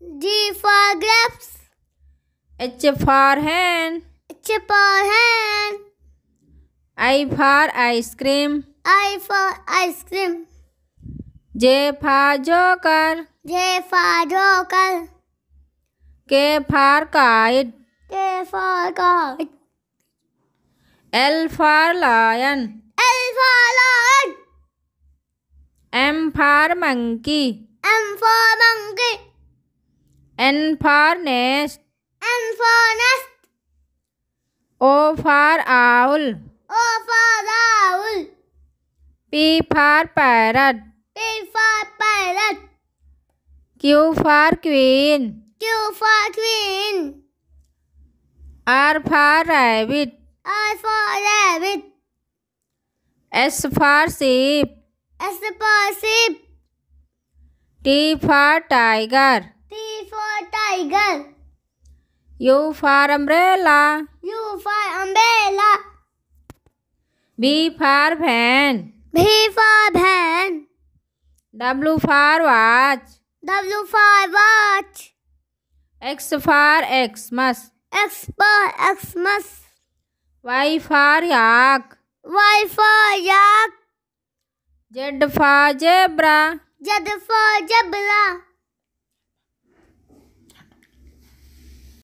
G for grapes. H for hen. H for hen. I for ice cream. I for ice cream. J for joker. J for joker. K for kite. K for kite. L for lion. L for lion. M for monkey. M for monkey. N for nest. N for nest. O for owl. O for owl. P for parrot. P for parrot. Q for queen. Q for queen. R for rabbit. R for rabbit. S for sheep. S for sheep. T for tiger. Tiger. U for umbrella. U for umbrella. V for van. V for van. W for watch. W for watch. X for Xmas. X for Xmas. Y for yak. Y for yak. Z for zebra. Z for zebra.